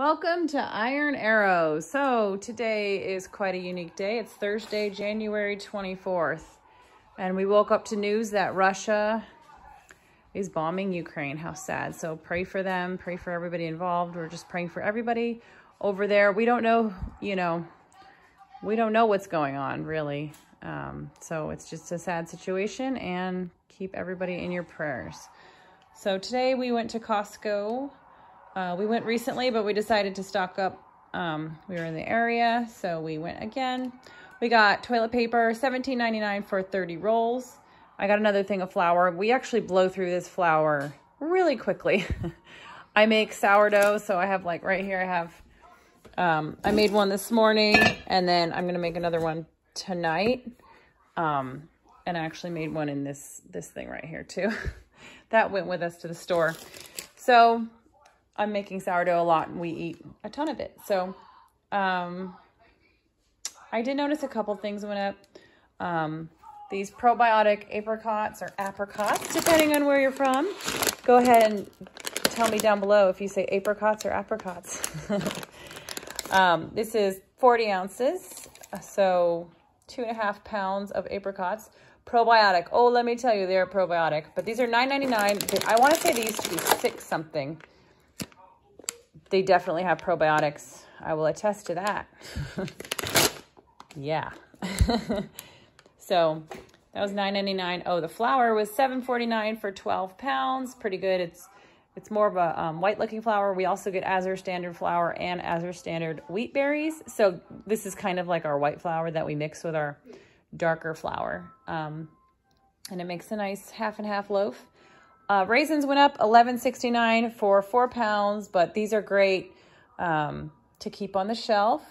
Welcome to Iron Arrow. So today is quite a unique day. It's Thursday, January 24th. And we woke up to news that Russia is bombing Ukraine. How sad. So pray for them. Pray for everybody involved. We're just praying for everybody over there. We don't know, you know, we don't know what's going on really. Um, so it's just a sad situation and keep everybody in your prayers. So today we went to Costco uh, we went recently, but we decided to stock up. Um, we were in the area, so we went again. We got toilet paper, $17.99 for 30 rolls. I got another thing of flour. We actually blow through this flour really quickly. I make sourdough, so I have like right here, I have, um, I made one this morning, and then I'm going to make another one tonight. Um, and I actually made one in this, this thing right here too. that went with us to the store. So I'm making sourdough a lot and we eat a ton of it. So um, I did notice a couple things went up. Um, these probiotic apricots or apricots, depending on where you're from. Go ahead and tell me down below if you say apricots or apricots. um, this is 40 ounces, so two and a half pounds of apricots. Probiotic. Oh, let me tell you, they're probiotic. But these are $9.99. I want to say they used to be six something they definitely have probiotics. I will attest to that. yeah. so that was $9.99. Oh, the flour was $7.49 for 12 pounds. Pretty good. It's it's more of a um, white looking flour. We also get Azure Standard flour and Azure Standard wheat berries. So this is kind of like our white flour that we mix with our darker flour. Um, and it makes a nice half and half loaf. Uh, raisins went up 11.69 for four pounds, but these are great um, to keep on the shelf.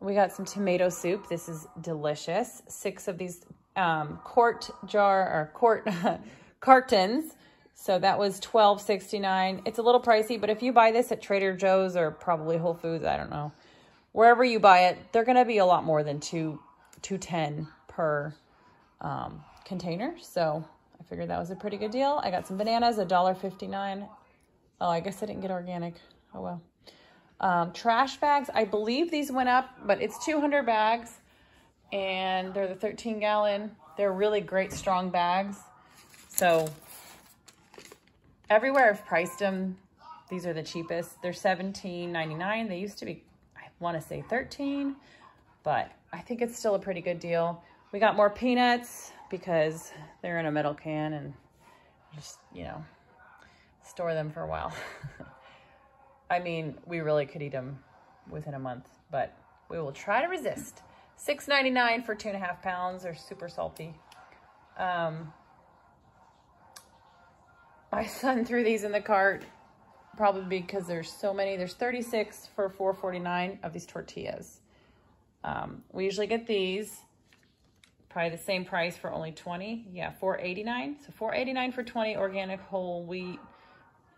We got some tomato soup. This is delicious. Six of these um, quart jar or quart cartons. So that was $12.69. It's a little pricey, but if you buy this at Trader Joe's or probably Whole Foods, I don't know, wherever you buy it, they're going to be a lot more than two, 210 per um, container. So I figured that was a pretty good deal. I got some bananas, $1.59. Oh, I guess I didn't get organic. Oh, well. Um, trash bags, I believe these went up, but it's 200 bags, and they're the 13 gallon. They're really great, strong bags. So everywhere I've priced them, these are the cheapest. They're $17.99. They used to be, I want to say 13 but I think it's still a pretty good deal. We got more peanuts because they're in a metal can and just, you know, store them for a while. I mean, we really could eat them within a month, but we will try to resist. $6.99 for two and a half pounds. They're super salty. Um, my son threw these in the cart probably because there's so many. There's 36 for 4.49 of these tortillas. Um, we usually get these probably the same price for only 20 yeah 489 so 489 for 20 organic whole wheat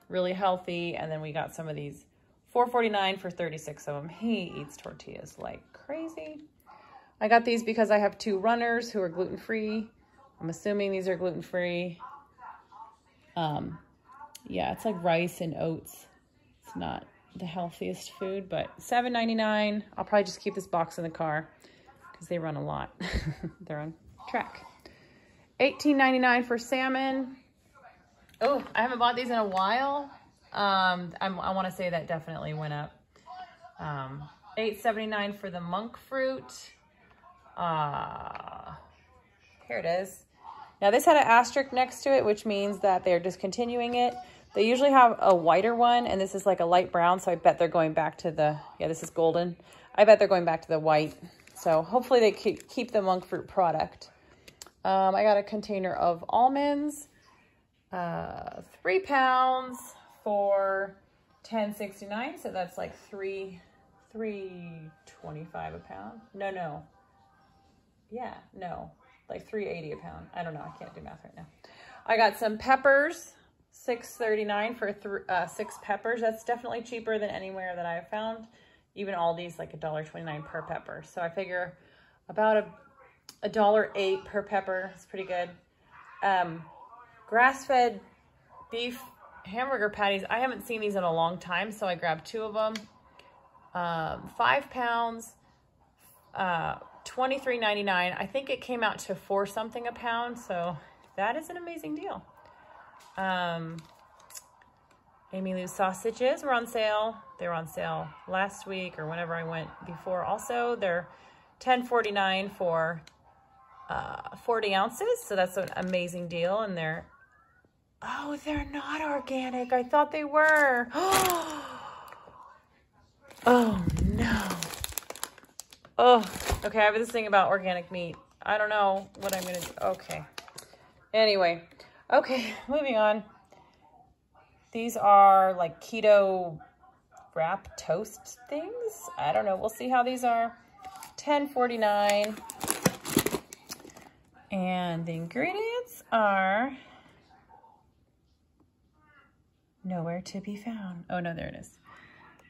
really healthy. And then we got some of these 449 for 36 of them he eats tortillas like crazy. I got these because i have two runners who are gluten-free. I'm assuming these are gluten-free. Um yeah it's like rice and oats. It's not the healthiest food but 7.99 i'll probably just keep this box in the car because they run a lot. They're on track. $18.99 for salmon. Oh, I haven't bought these in a while. Um, I'm, i want to say that definitely went up. Um, $8.79 for the monk fruit. Uh, here it is. Now this had an asterisk next to it, which means that they're discontinuing it. They usually have a whiter one, and this is like a light brown, so I bet they're going back to the, yeah, this is golden. I bet they're going back to the white so hopefully they keep the monk fruit product. Um, I got a container of almonds, uh, three pounds for 10.69. So that's like three, three twenty-five a pound. No, no. Yeah, no, like 380 a pound. I don't know. I can't do math right now. I got some peppers, 6.39 for uh, six peppers. That's definitely cheaper than anywhere that I've found even Aldi's like a dollar twenty-nine per pepper. So I figure about a a dollar eight per pepper. It's pretty good. Um, grass-fed beef hamburger patties. I haven't seen these in a long time, so I grabbed two of them. Um, five pounds, uh, twenty three ninety nine. I think it came out to four something a pound, so that is an amazing deal. Um, Amylu's sausages were on sale. They were on sale last week or whenever I went before. Also, they're ten forty nine for uh, 40 ounces. So that's an amazing deal. And they're, oh, they're not organic. I thought they were. oh, no. Oh, okay. I have this thing about organic meat. I don't know what I'm going to do. Okay. Anyway. Okay, moving on. These are like keto wrap toast things. I don't know. We'll see how these are. 10.49. And the ingredients are nowhere to be found. Oh, no, there it is.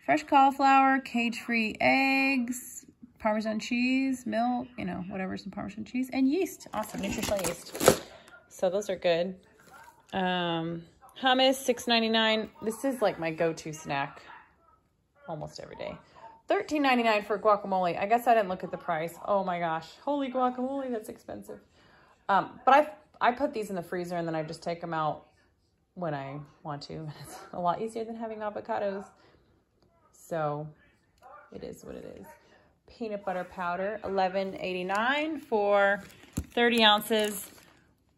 Fresh cauliflower, cage-free eggs, Parmesan cheese, milk, you know, whatever, some Parmesan cheese, and yeast. Awesome, nutritional yeast. So those are good. Um, hummus, six ninety nine. This is like my go-to snack almost every day. Thirteen ninety nine for guacamole. I guess I didn't look at the price. Oh my gosh. Holy guacamole, that's expensive. Um, but I I put these in the freezer and then I just take them out when I want to. It's a lot easier than having avocados. So it is what it is. Peanut butter powder, eleven eighty nine for 30 ounces.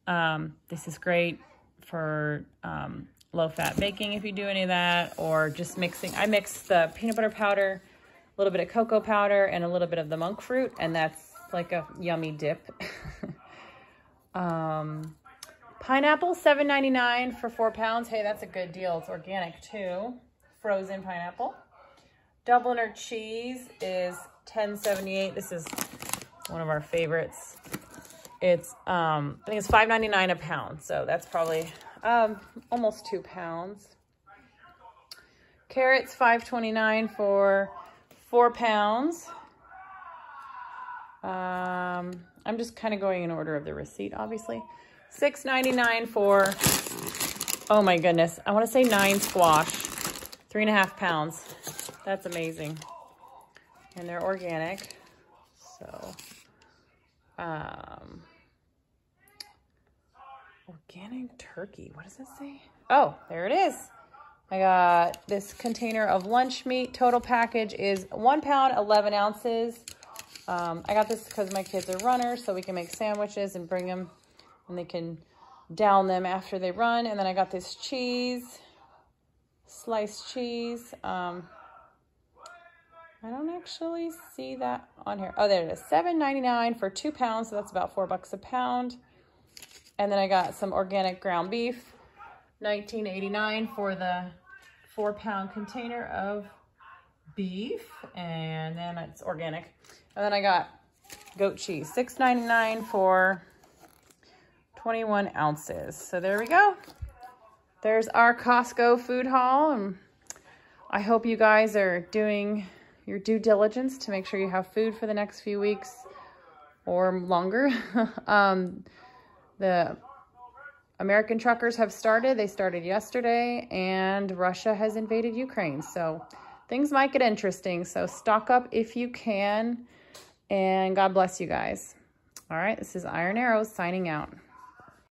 Um, this is great for um, low-fat baking if you do any of that, or just mixing. I mix the peanut butter powder, a little bit of cocoa powder, and a little bit of the monk fruit, and that's like a yummy dip. Um, pineapple, seven ninety nine for four pounds. Hey, that's a good deal. It's organic too. Frozen pineapple. Dubliner cheese is ten seventy eight. This is one of our favorites. It's, um, I think it's five ninety nine a pound. So that's probably um, almost two pounds. Carrots, five twenty nine for four pounds. Um, I'm just kind of going in order of the receipt, obviously. $6.99 for, oh my goodness, I want to say nine squash, three and a half pounds. That's amazing. And they're organic. So, um, organic turkey. What does it say? Oh, there it is. I got this container of lunch meat. Total package is one pound, 11 ounces. Um, I got this because my kids are runners, so we can make sandwiches and bring them, and they can down them after they run. And then I got this cheese, sliced cheese. Um, I don't actually see that on here. Oh, there it is. $7.99 for two pounds, so that's about four bucks a pound. And then I got some organic ground beef, $19.89 for the four pound container of beef. And then it's organic. And then I got goat cheese, $6.99 for 21 ounces. So there we go. There's our Costco food haul. And I hope you guys are doing your due diligence to make sure you have food for the next few weeks or longer. um, the American truckers have started. They started yesterday and Russia has invaded Ukraine. So things might get interesting. So stock up if you can. And God bless you guys. All right, this is Iron Arrows signing out.